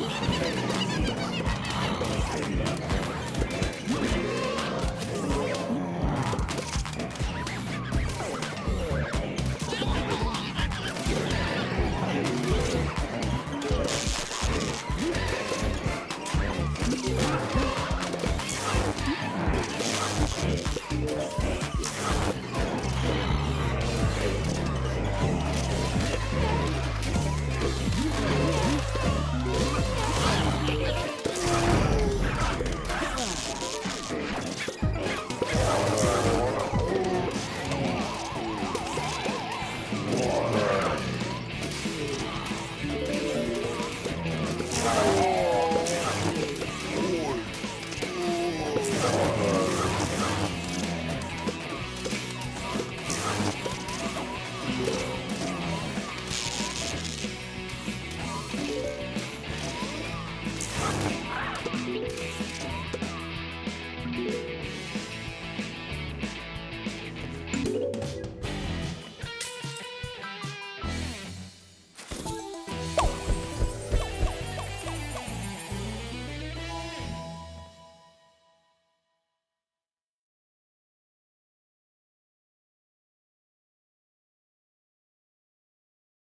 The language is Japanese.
Thank you. Bye.